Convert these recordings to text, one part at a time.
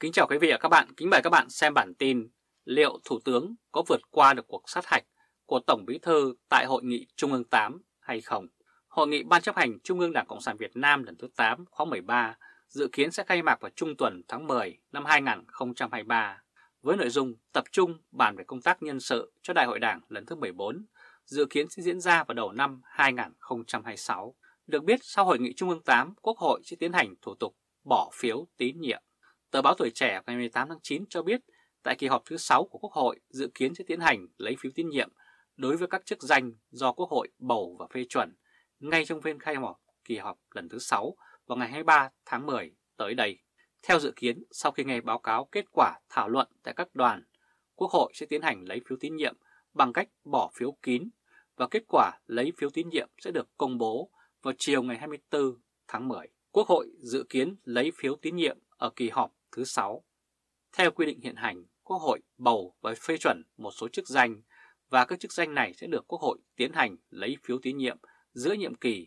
Kính chào quý vị và các bạn, kính mời các bạn xem bản tin Liệu Thủ tướng có vượt qua được cuộc sát hạch của Tổng Bí Thư tại Hội nghị Trung ương 8 hay không? Hội nghị Ban chấp hành Trung ương Đảng Cộng sản Việt Nam lần thứ 8 khóa 13 dự kiến sẽ khai mạc vào trung tuần tháng 10 năm 2023 với nội dung tập trung bàn về công tác nhân sự cho Đại hội Đảng lần thứ 14 dự kiến sẽ diễn ra vào đầu năm 2026. Được biết sau Hội nghị Trung ương 8, Quốc hội sẽ tiến hành thủ tục bỏ phiếu tín nhiệm. Tờ báo Tuổi Trẻ ngày 18 tháng 9 cho biết tại kỳ họp thứ 6 của Quốc hội dự kiến sẽ tiến hành lấy phiếu tín nhiệm đối với các chức danh do Quốc hội bầu và phê chuẩn ngay trong phiên khai mạc kỳ họp lần thứ 6 vào ngày 23 tháng 10 tới đây. Theo dự kiến, sau khi nghe báo cáo kết quả thảo luận tại các đoàn, Quốc hội sẽ tiến hành lấy phiếu tín nhiệm bằng cách bỏ phiếu kín và kết quả lấy phiếu tín nhiệm sẽ được công bố vào chiều ngày 24 tháng 10. Quốc hội dự kiến lấy phiếu tín nhiệm ở kỳ họp thứ 6. Theo quy định hiện hành, Quốc hội bầu và phê chuẩn một số chức danh và các chức danh này sẽ được Quốc hội tiến hành lấy phiếu tín nhiệm giữa nhiệm kỳ.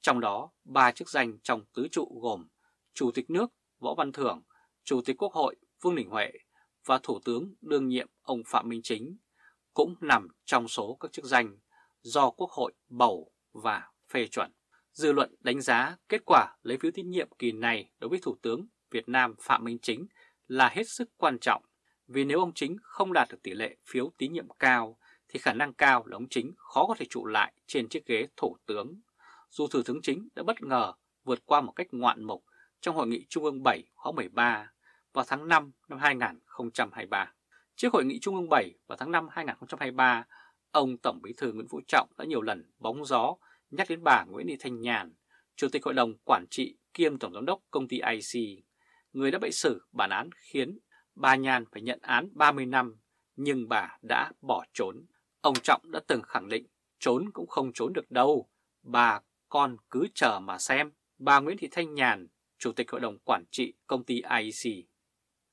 Trong đó, ba chức danh trong tứ trụ gồm Chủ tịch nước Võ Văn Thưởng, Chủ tịch Quốc hội Vương Đình Huệ và Thủ tướng đương nhiệm ông Phạm Minh Chính cũng nằm trong số các chức danh do Quốc hội bầu và phê chuẩn. Dư luận đánh giá kết quả lấy phiếu tín nhiệm kỳ này đối với Thủ tướng Việt Nam Phạm Minh Chính là hết sức quan trọng vì nếu ông Chính không đạt được tỷ lệ phiếu tín nhiệm cao thì khả năng cao là ông Chính khó có thể trụ lại trên chiếc ghế Thủ tướng. Dù Thủ tướng Chính đã bất ngờ vượt qua một cách ngoạn mục trong Hội nghị Trung ương 7 khóa 13 vào tháng 5 năm 2023. Trước Hội nghị Trung ương 7 vào tháng 5 2023, ông Tổng Bí thư Nguyễn Phú Trọng đã nhiều lần bóng gió nhắc đến bà Nguyễn Thị Thanh Nhàn, Chủ tịch Hội đồng Quản trị kiêm Tổng Giám đốc công ty IC, người đã bị xử bản án khiến bà Nhàn phải nhận án 30 năm, nhưng bà đã bỏ trốn. Ông Trọng đã từng khẳng định trốn cũng không trốn được đâu, bà con cứ chờ mà xem. Bà Nguyễn Thị Thanh Nhàn, Chủ tịch Hội đồng Quản trị công ty IEC.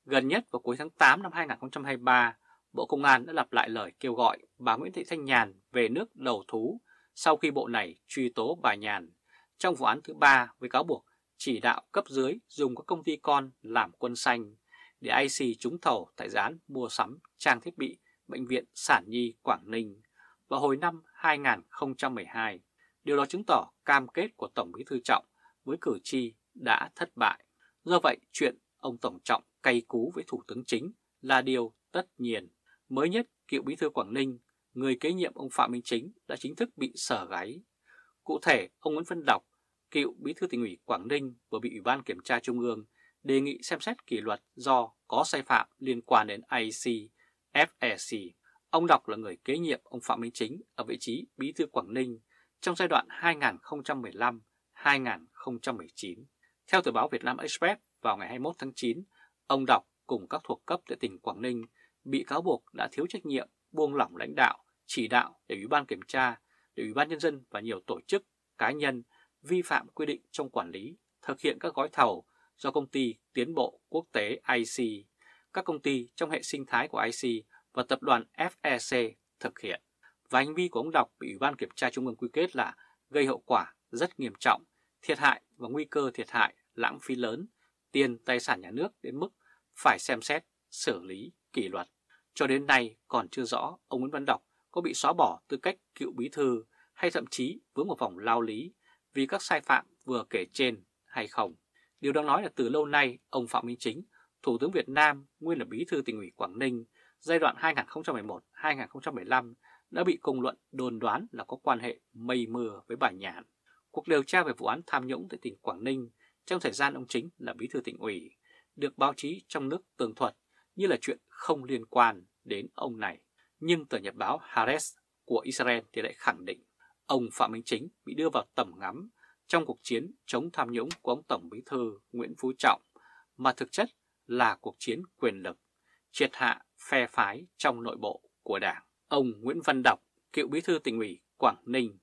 Gần nhất vào cuối tháng 8 năm 2023, Bộ Công an đã lặp lại lời kêu gọi bà Nguyễn Thị Thanh Nhàn về nước đầu thú sau khi bộ này truy tố bà Nhàn trong vụ án thứ ba với cáo buộc chỉ đạo cấp dưới dùng các công ty con làm quân xanh để IC trúng thầu tại dự án mua sắm trang thiết bị Bệnh viện Sản Nhi Quảng Ninh vào hồi năm 2012. Điều đó chứng tỏ cam kết của Tổng Bí Thư Trọng với cử tri đã thất bại. Do vậy, chuyện ông Tổng Trọng cay cú với Thủ tướng Chính là điều tất nhiên. Mới nhất, cựu Bí Thư Quảng Ninh, người kế nhiệm ông Phạm Minh Chính đã chính thức bị sở gáy. Cụ thể, ông Nguyễn Văn Đọc, cựu Bí Thư tỉnh ủy Quảng Ninh vừa bị Ủy ban Kiểm tra Trung ương đề nghị xem xét kỷ luật do có sai phạm liên quan đến IC, FEC. Ông Đọc là người kế nhiệm ông Phạm Minh Chính ở vị trí Bí Thư Quảng Ninh trong giai đoạn 2015-2019. Theo tờ báo Việt Nam Express vào ngày 21 tháng 9, ông Đọc cùng các thuộc cấp tại tỉnh Quảng Ninh bị cáo buộc đã thiếu trách nhiệm, buông lỏng lãnh đạo, chỉ đạo để Ủy ban Kiểm tra, để Ủy ban Nhân dân và nhiều tổ chức, cá nhân vi phạm quy định trong quản lý, thực hiện các gói thầu do công ty Tiến bộ Quốc tế IC, các công ty trong hệ sinh thái của IC và tập đoàn FEC thực hiện. Và hành vi của ông Đọc bị Ủy ban Kiểm tra Trung ương quy kết là gây hậu quả rất nghiêm trọng, thiệt hại và nguy cơ thiệt hại lãng phí lớn, tiền tài sản nhà nước đến mức phải xem xét, xử lý, kỷ luật. Cho đến nay còn chưa rõ ông Nguyễn Văn Đọc có bị xóa bỏ tư cách cựu bí thư hay thậm chí vướng một vòng lao lý vì các sai phạm vừa kể trên hay không. Điều đang nói là từ lâu nay, ông Phạm Minh Chính, Thủ tướng Việt Nam, nguyên là bí thư tỉnh ủy Quảng Ninh, giai đoạn 2011-2015 đã bị công luận đồn đoán là có quan hệ mây mưa với bà Nhàn. Cuộc điều tra về vụ án tham nhũng tại tỉnh Quảng Ninh trong thời gian ông Chính là bí thư tỉnh ủy được báo chí trong nước tường thuật như là chuyện không liên quan đến ông này. Nhưng tờ nhật báo Haaretz của Israel thì lại khẳng định ông Phạm Minh Chính bị đưa vào tầm ngắm trong cuộc chiến chống tham nhũng của ông Tổng Bí thư Nguyễn Phú Trọng mà thực chất là cuộc chiến quyền lực, triệt hạ phe phái trong nội bộ của Đảng. Ông Nguyễn Văn Đọc, cựu bí thư tỉnh ủy Quảng Ninh.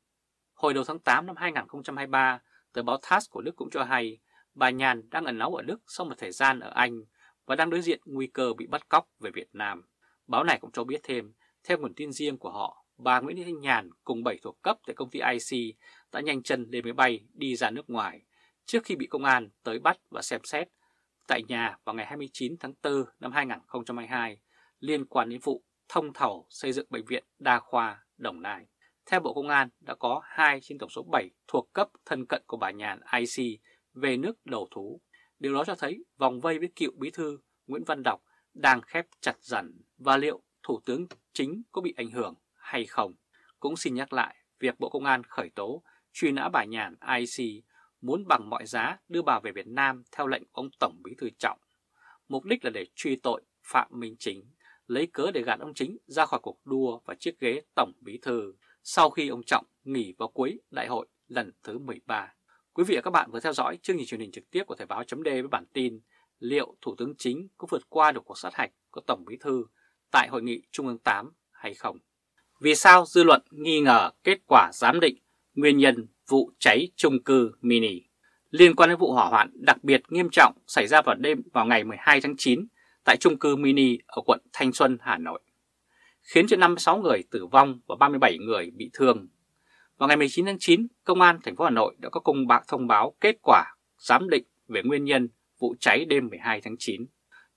Hồi đầu tháng 8 năm 2023, tờ báo TASS của Đức cũng cho hay bà Nhàn đang ẩn náu ở Đức sau một thời gian ở Anh và đang đối diện nguy cơ bị bắt cóc về Việt Nam. Báo này cũng cho biết thêm, theo nguồn tin riêng của họ, bà Nguyễn Thị Thanh Nhàn cùng 7 thuộc cấp tại công ty IC đã nhanh chân lên máy bay đi ra nước ngoài trước khi bị công an tới bắt và xem xét tại nhà vào ngày 29 tháng 4 năm 2022 liên quan đến vụ thông thầu xây dựng Bệnh viện Đa khoa Đồng Nai. Theo Bộ Công an, đã có 2 trên tổng số 7 thuộc cấp thân cận của bà Nhàn IC về nước đầu thú. Điều đó cho thấy vòng vây với cựu bí thư Nguyễn Văn Đọc đang khép chặt dần và liệu Thủ tướng chính có bị ảnh hưởng hay không. Cũng xin nhắc lại việc Bộ Công an khởi tố truy nã bà Nhàn IC muốn bằng mọi giá đưa bà về Việt Nam theo lệnh ông Tổng Bí Thư Trọng. Mục đích là để truy tội Phạm Minh Chính, lấy cớ để gạt ông Chính ra khỏi cuộc đua và chiếc ghế Tổng Bí Thư sau khi ông Trọng nghỉ vào cuối đại hội lần thứ 13. Quý vị và các bạn vừa theo dõi chương trình truyền hình trực tiếp của Thời báo chấm với bản tin liệu Thủ tướng Chính có vượt qua được cuộc sát hạch của Tổng Bí Thư tại Hội nghị Trung ương 8 hay không? Vì sao dư luận nghi ngờ kết quả giám định nguyên nhân vụ cháy chung cư mini liên quan đến vụ hỏa hoạn đặc biệt nghiêm trọng xảy ra vào đêm vào ngày 12 tháng 9 tại chung cư mini ở quận Thanh Xuân, Hà Nội, khiến cho 56 người tử vong và 37 người bị thương. Vào ngày 19 tháng 9, Công an thành phố Hà Nội đã có công bạc thông báo kết quả giám định về nguyên nhân vụ cháy đêm 12 tháng 9.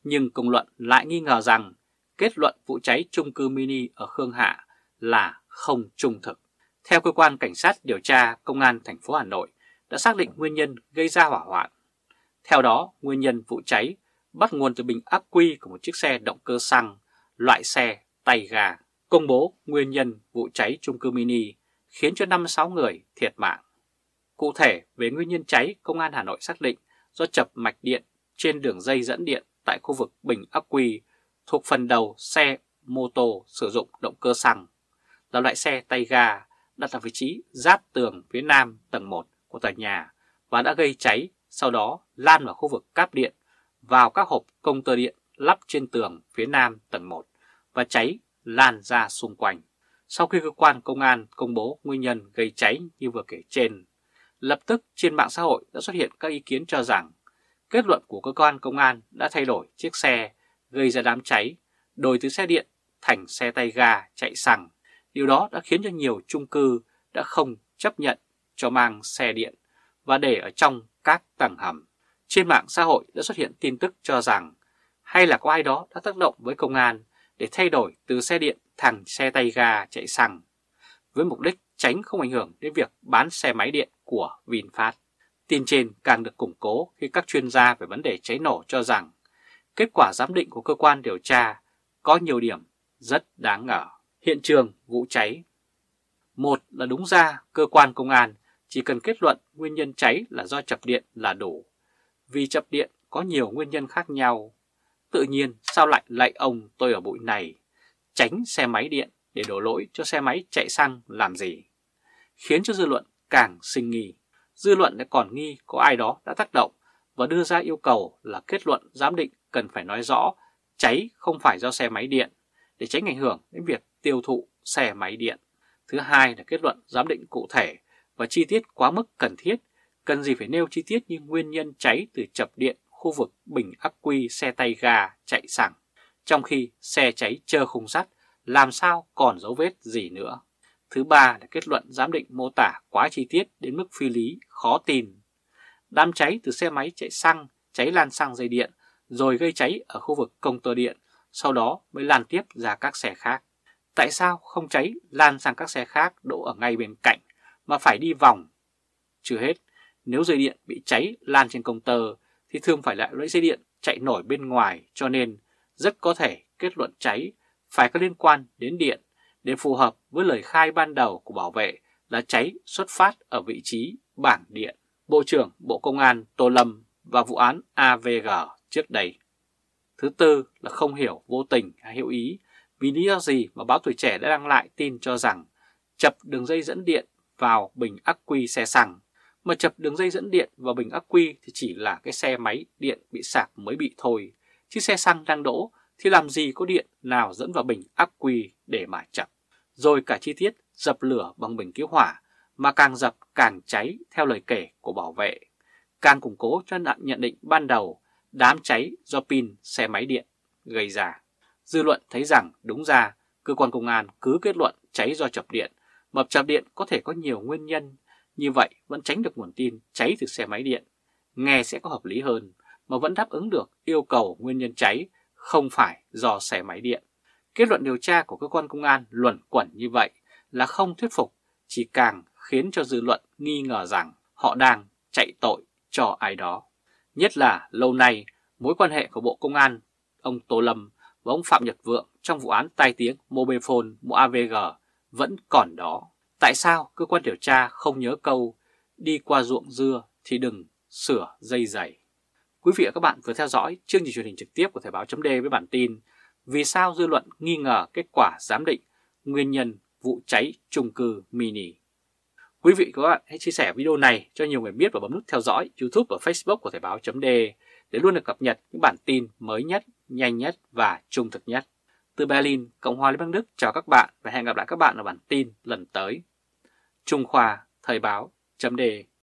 Nhưng công luận lại nghi ngờ rằng kết luận vụ cháy chung cư mini ở Khương Hạ là không trung thực. Theo cơ quan cảnh sát điều tra Công an thành phố Hà Nội đã xác định nguyên nhân gây ra hỏa hoạn. Theo đó, nguyên nhân vụ cháy bắt nguồn từ bình ắc quy của một chiếc xe động cơ xăng, loại xe tay gà. Công bố nguyên nhân vụ cháy chung cư mini khiến cho 56 người thiệt mạng. Cụ thể về nguyên nhân cháy, Công an Hà Nội xác định do chập mạch điện trên đường dây dẫn điện tại khu vực Bình Ắc Quy thuộc phần đầu xe mô tô sử dụng động cơ xăng là loại xe tay ga đặt ở vị trí giáp tường phía nam tầng 1 của tòa nhà và đã gây cháy, sau đó lan vào khu vực cáp điện vào các hộp công tơ điện lắp trên tường phía nam tầng 1 và cháy lan ra xung quanh. Sau khi cơ quan công an công bố nguyên nhân gây cháy như vừa kể trên, lập tức trên mạng xã hội đã xuất hiện các ý kiến cho rằng kết luận của cơ quan công an đã thay đổi chiếc xe gây ra đám cháy, đổi từ xe điện thành xe tay ga chạy xăng. Điều đó đã khiến cho nhiều chung cư đã không chấp nhận cho mang xe điện và để ở trong các tầng hầm. Trên mạng xã hội đã xuất hiện tin tức cho rằng hay là có ai đó đã tác động với công an để thay đổi từ xe điện thành xe tay ga chạy xăng, với mục đích tránh không ảnh hưởng đến việc bán xe máy điện của VinFast. Tin trên càng được củng cố khi các chuyên gia về vấn đề cháy nổ cho rằng kết quả giám định của cơ quan điều tra có nhiều điểm rất đáng ngờ. Hiện trường vụ cháy Một là đúng ra cơ quan công an chỉ cần kết luận nguyên nhân cháy là do chập điện là đủ. Vì chập điện có nhiều nguyên nhân khác nhau. Tự nhiên sao lại lạy ông tôi ở bụi này, tránh xe máy điện để đổ lỗi cho xe máy chạy xăng làm gì. Khiến cho dư luận càng sinh nghi. Dư luận lại còn nghi có ai đó đã tác động và đưa ra yêu cầu là kết luận giám định cần phải nói rõ cháy không phải do xe máy điện để tránh ảnh hưởng đến việc tiêu thụ xe máy điện. Thứ hai là kết luận giám định cụ thể và chi tiết quá mức cần thiết, cần gì phải nêu chi tiết như nguyên nhân cháy từ chập điện khu vực bình ắc quy xe tay ga chạy xăng, trong khi xe cháy chơ khung sắt làm sao còn dấu vết gì nữa. Thứ ba là kết luận giám định mô tả quá chi tiết đến mức phi lý, khó tin. Đám cháy từ xe máy chạy xăng, cháy lan sang dây điện, rồi gây cháy ở khu vực công tơ điện, sau đó mới lan tiếp ra các xe khác. Tại sao không cháy lan sang các xe khác đỗ ở ngay bên cạnh mà phải đi vòng? Chưa hết, nếu dây điện bị cháy lan trên công tơ thì thường phải lại lưỡi dây điện chạy nổi bên ngoài cho nên rất có thể kết luận cháy phải có liên quan đến điện để phù hợp với lời khai ban đầu của bảo vệ là cháy xuất phát ở vị trí bảng điện. Bộ trưởng Bộ Công an Tô Lâm và vụ án AVG trước đây. Thứ tư là không hiểu vô tình hay hiểu ý vì lý do gì mà báo tuổi trẻ đã đăng lại tin cho rằng chập đường dây dẫn điện vào bình ắc quy xe xăng mà chập đường dây dẫn điện vào bình ắc quy thì chỉ là cái xe máy điện bị sạc mới bị thôi. Chứ xe xăng đang đỗ thì làm gì có điện nào dẫn vào bình ắc quy để mà chập. Rồi cả chi tiết dập lửa bằng bình cứu hỏa, mà càng dập càng cháy theo lời kể của bảo vệ. Càng củng cố cho nhận định ban đầu, đám cháy do pin xe máy điện gây ra. Dư luận thấy rằng đúng ra cơ quan công an cứ kết luận cháy do chập điện, mập chập điện có thể có nhiều nguyên nhân, như vậy vẫn tránh được nguồn tin cháy từ xe máy điện. Nghe sẽ có hợp lý hơn, mà vẫn đáp ứng được yêu cầu nguyên nhân cháy không phải do xe máy điện. Kết luận điều tra của cơ quan công an luẩn quẩn như vậy là không thuyết phục, chỉ càng khiến cho dư luận nghi ngờ rằng họ đang chạy tội cho ai đó. Nhất là lâu nay, mối quan hệ của Bộ Công an, ông Tô Lâm và ông Phạm Nhật Vượng trong vụ án tai tiếng Mobifone AVG vẫn còn đó. Tại sao cơ quan điều tra không nhớ câu đi qua ruộng dưa thì đừng sửa dây giày? Quý vị và các bạn vừa theo dõi chương trình truyền hình trực tiếp của Thời báo chấm với bản tin Vì sao dư luận nghi ngờ kết quả giám định nguyên nhân vụ cháy chung cư mini. Quý vị và các bạn hãy chia sẻ video này cho nhiều người biết và bấm nút theo dõi YouTube và Facebook của Thời báo chấm để luôn được cập nhật những bản tin mới nhất, nhanh nhất và trung thực nhất. Từ Berlin, Cộng hòa Liên bang Đức chào các bạn và hẹn gặp lại các bạn ở bản tin lần tới. Trung Khoa Thời báo chấm đề.